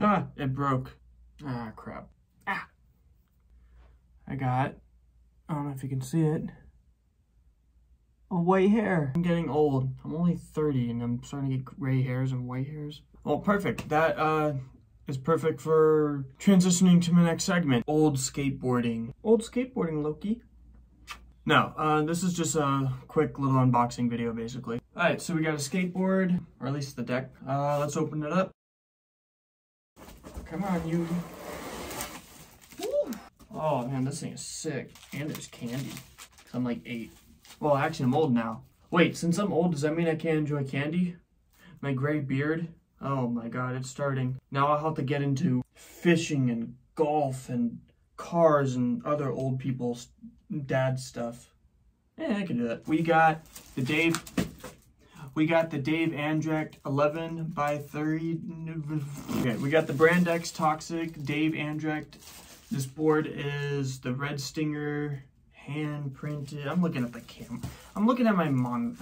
Ah, it broke. Ah, crap. Ah. I got, I don't know if you can see it, a white hair. I'm getting old. I'm only 30 and I'm starting to get gray hairs and white hairs. Well, perfect. That uh, is perfect for transitioning to my next segment. Old skateboarding. Old skateboarding, Loki. No, uh, this is just a quick little unboxing video, basically. All right, so we got a skateboard, or at least the deck. Uh, let's open it up. Come on, you. Oh man, this thing is sick. And there's candy. I'm like eight. Well, actually, I'm old now. Wait, since I'm old, does that mean I can't enjoy candy? My gray beard? Oh my god, it's starting. Now I'll have to get into fishing and golf and cars and other old people's dad stuff. Yeah, I can do that. We got the Dave we got the Dave Andrecht 11 by 30. Okay, we got the Brand X Toxic Dave Andrecht. This board is the Red Stinger hand printed. I'm looking at the cam. I'm looking at my mom.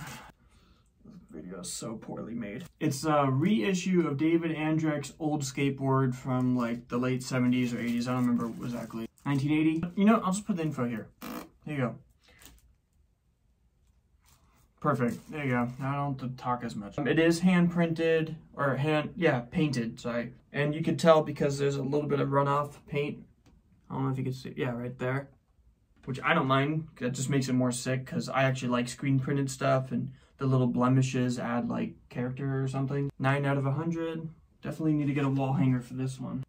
video is so poorly made. It's a reissue of David Andrecht's old skateboard from like the late 70s or 80s. I don't remember exactly. 1980. You know, I'll just put the info here. There you go. Perfect. There you go. I don't have to talk as much. Um, it is hand printed or hand, yeah, painted, sorry. And you can tell because there's a little bit of runoff paint. I don't know if you can see, yeah, right there. Which I don't mind, that just makes it more sick because I actually like screen printed stuff and the little blemishes add like character or something. Nine out of a 100. Definitely need to get a wall hanger for this one.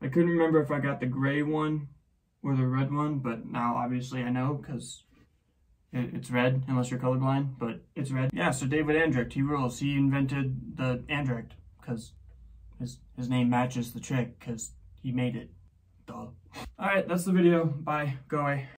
I couldn't remember if I got the gray one or the red one, but now obviously I know because it, it's red, unless you're colorblind, but it's red. Yeah, so David Andrecht, he rules. He invented the Andrecht because his, his name matches the trick because he made it. Duh. Alright, that's the video. Bye. Go away.